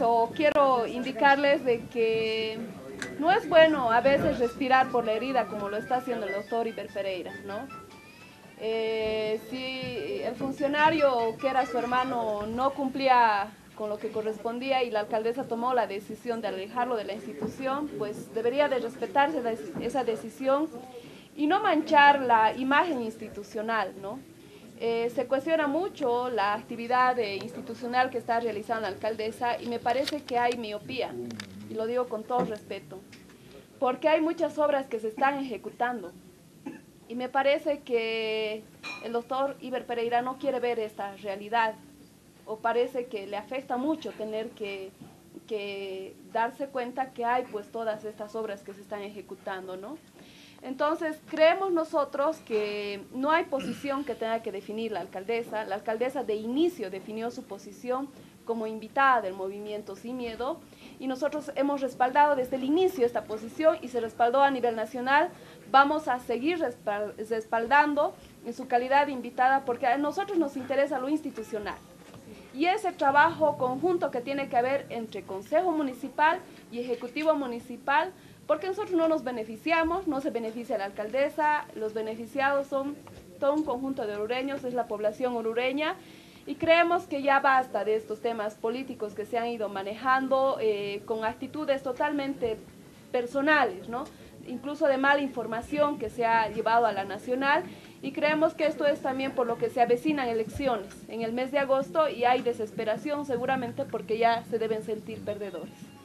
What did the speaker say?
o quiero indicarles de que no es bueno a veces respirar por la herida como lo está haciendo el doctor Iber Pereira, ¿no? Eh, si el funcionario que era su hermano no cumplía con lo que correspondía y la alcaldesa tomó la decisión de alejarlo de la institución, pues debería de respetarse esa decisión y no manchar la imagen institucional, ¿no? Eh, se cuestiona mucho la actividad institucional que está realizando la alcaldesa y me parece que hay miopía, y lo digo con todo respeto, porque hay muchas obras que se están ejecutando y me parece que el doctor Iber Pereira no quiere ver esta realidad o parece que le afecta mucho tener que, que darse cuenta que hay pues todas estas obras que se están ejecutando, ¿no? Entonces, creemos nosotros que no hay posición que tenga que definir la alcaldesa. La alcaldesa de inicio definió su posición como invitada del movimiento Sin Miedo y nosotros hemos respaldado desde el inicio esta posición y se respaldó a nivel nacional. Vamos a seguir respaldando en su calidad de invitada porque a nosotros nos interesa lo institucional. Y ese trabajo conjunto que tiene que haber entre Consejo Municipal y Ejecutivo Municipal porque nosotros no nos beneficiamos, no se beneficia la alcaldesa, los beneficiados son todo un conjunto de orureños, es la población orureña, y creemos que ya basta de estos temas políticos que se han ido manejando eh, con actitudes totalmente personales, ¿no? incluso de mala información que se ha llevado a la nacional y creemos que esto es también por lo que se avecinan elecciones en el mes de agosto y hay desesperación seguramente porque ya se deben sentir perdedores.